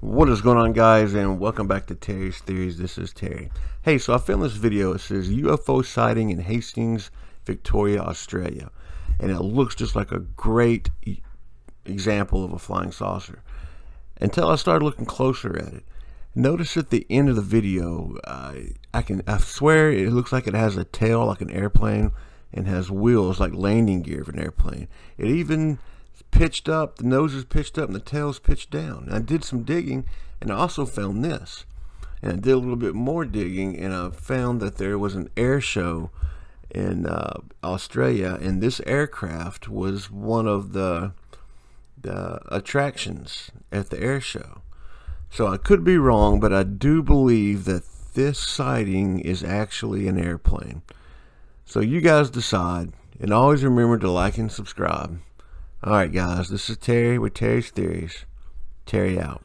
What is going on guys and welcome back to Terry's Theories. This is Terry. Hey, so I filmed this video. It says UFO sighting in Hastings, Victoria, Australia. And it looks just like a great example of a flying saucer. Until I started looking closer at it. Notice at the end of the video, uh, I can I swear it looks like it has a tail like an airplane and has wheels like landing gear of an airplane. It even pitched up, the nose is pitched up, and the tail is pitched down. And I did some digging, and I also found this. And I did a little bit more digging, and I found that there was an air show in uh, Australia, and this aircraft was one of the the attractions at the air show. So I could be wrong, but I do believe that this sighting is actually an airplane. So you guys decide, and always remember to like and subscribe. Alright guys, this is Terry with Terry's Theories. Terry out.